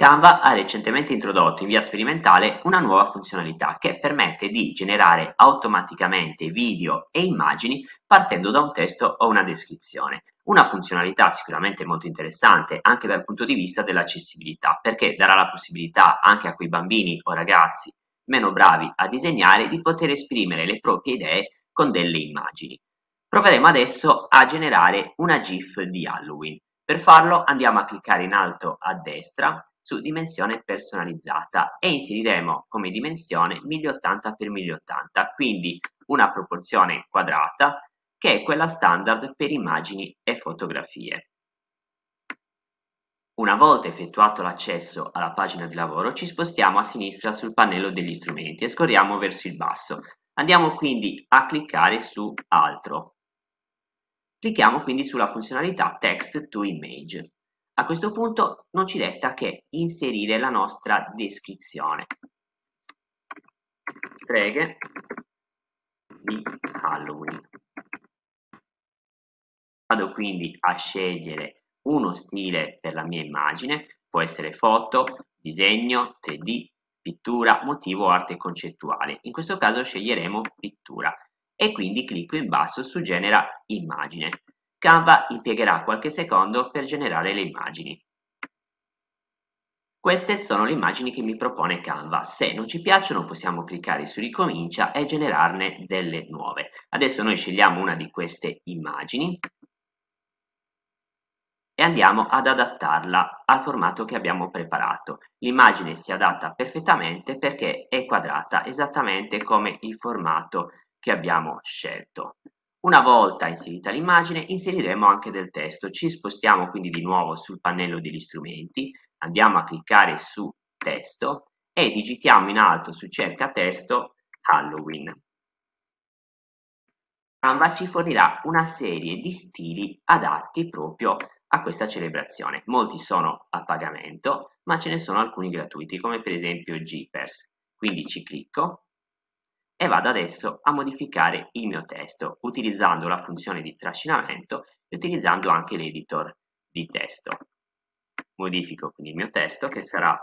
Canva ha recentemente introdotto in via sperimentale una nuova funzionalità che permette di generare automaticamente video e immagini partendo da un testo o una descrizione. Una funzionalità sicuramente molto interessante anche dal punto di vista dell'accessibilità perché darà la possibilità anche a quei bambini o ragazzi meno bravi a disegnare di poter esprimere le proprie idee con delle immagini. Proveremo adesso a generare una GIF di Halloween. Per farlo andiamo a cliccare in alto a destra su dimensione personalizzata e inseriremo come dimensione 1080 x 1080, quindi una proporzione quadrata che è quella standard per immagini e fotografie. Una volta effettuato l'accesso alla pagina di lavoro ci spostiamo a sinistra sul pannello degli strumenti e scorriamo verso il basso. Andiamo quindi a cliccare su Altro. Clicchiamo quindi sulla funzionalità Text to Image. A questo punto non ci resta che inserire la nostra descrizione. Streghe di Halloween. Vado quindi a scegliere uno stile per la mia immagine, può essere foto, disegno, 3D, pittura, motivo o arte concettuale. In questo caso sceglieremo pittura e quindi clicco in basso su genera immagine. Canva impiegherà qualche secondo per generare le immagini. Queste sono le immagini che mi propone Canva. Se non ci piacciono possiamo cliccare su ricomincia e generarne delle nuove. Adesso noi scegliamo una di queste immagini e andiamo ad adattarla al formato che abbiamo preparato. L'immagine si adatta perfettamente perché è quadrata esattamente come il formato che abbiamo scelto. Una volta inserita l'immagine inseriremo anche del testo. Ci spostiamo quindi di nuovo sul pannello degli strumenti, andiamo a cliccare su testo e digitiamo in alto su cerca testo Halloween. Canva ci fornirà una serie di stili adatti proprio a questa celebrazione. Molti sono a pagamento, ma ce ne sono alcuni gratuiti, come per esempio Jeepers. Quindi ci clicco e vado adesso a modificare il mio testo utilizzando la funzione di trascinamento e utilizzando anche l'editor di testo. Modifico quindi il mio testo che sarà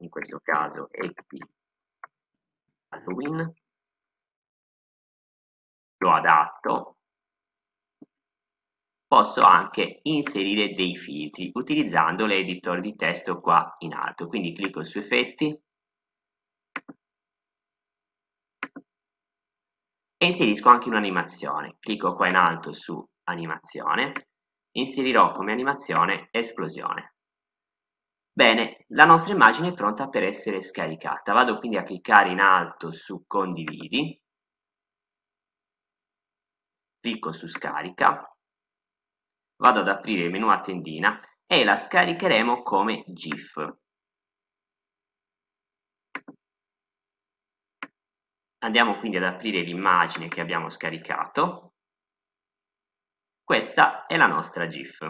in questo caso Happy Halloween, lo adatto, posso anche inserire dei filtri utilizzando l'editor di testo qua in alto, quindi clicco su effetti, e inserisco anche un'animazione. Clicco qua in alto su animazione, inserirò come animazione esplosione. Bene, la nostra immagine è pronta per essere scaricata. Vado quindi a cliccare in alto su condividi, clicco su scarica, vado ad aprire il menu a tendina e la scaricheremo come GIF. Andiamo quindi ad aprire l'immagine che abbiamo scaricato. Questa è la nostra GIF.